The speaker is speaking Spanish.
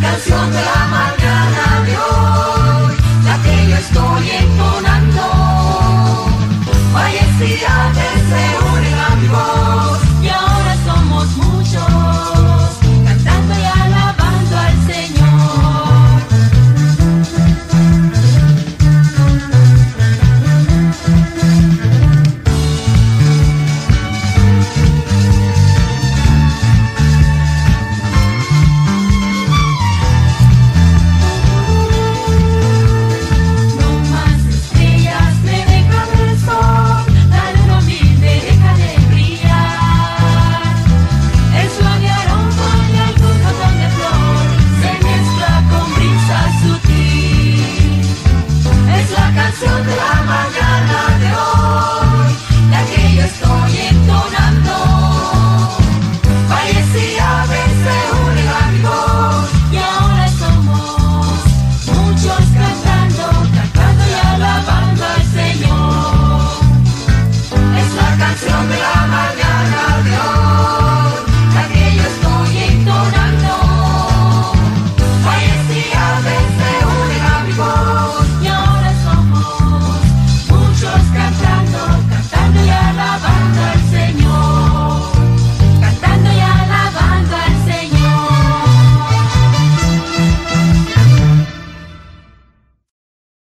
canción de la.